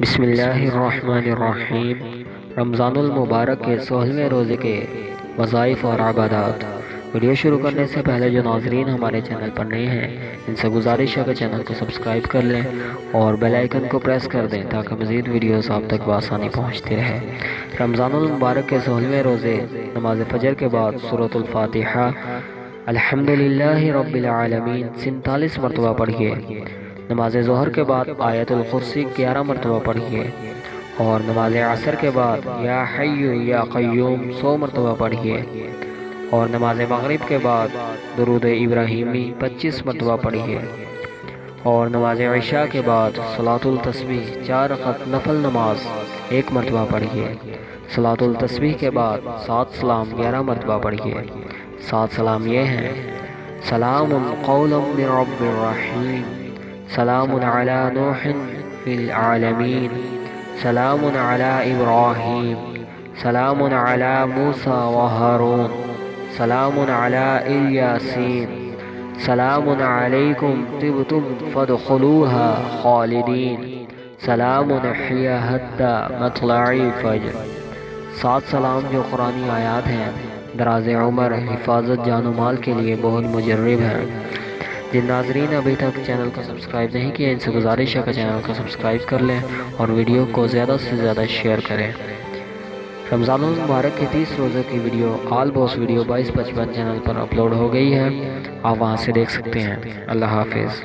بسم اللہ الرحمن الرحیم۔ رمضان المبارک کے سولہویں روزے کے وظائف اور عبادات۔ ویڈیو شروع کرنے سے پہلے جو ناظرین ہمارے چینل پر نئے ہیں، ان سے گزارش ہے کہ چینل کو سبسکرائب کر لیں اور بیل آئیکن کو پریس کر دیں تاکہ مزید ویڈیوز آپ تک بآسانی پہنچتی رہے۔ رمضان المبارک کے سولہویں روزے نماز فجر کے بعد سورة الفاتحہ۔ الحمدللہ رب العالمین سنتالیس مرتبہ پڑھیے۔ نماز ظہر کے بعد آیت الخرسی گیارہ مرتبہ پڑھیے اور نماز عصر کے بعد یا حیو یا قیوم سو مرتبہ پڑھیے اور نماز مغرب کے بعد درود ابراہیمی پچیس مرتبہ پڑھیے اور نماز عشاء کے بعد صلاة التسبیح چار رقط نفل نماز ایک مرتبہ پڑھیے صلاة التسبیح کے بعد سات سلام گیارہ مرتبہ پڑھیے سات سلام یہ ہیں سلام قول من رب الرحیم سلام على نوح في العالمين. سلام على إبراهيم. سلام على موسى وهارون. سلام على إلياسين. سلام عليكم طبتم فادخلوها خالدين. سلام حيا حتى مطلع فجر سات سلام جو قرآنی آیات ہیں، دراز عمر، حفاظت، جان و مال کے لیے بہت مجرب ہیں۔ جن ناظرین ابھی تک چینل کو سبسکرائب نہیں کیا ان سے گزارش ہے کہ چینل کو سبسکرائب کر لیں اور ویڈیو کو زیادہ سے زیادہ شیئر کریں۔ رمضان المبارک کے تیس روزہ کی ویڈیو، آل بوس ویڈیو بائیس پچپن چینل پر اپلوڈ ہو گئی ہے۔ آپ وہاں سے دیکھ سکتے ہیں۔ اللہ حافظ۔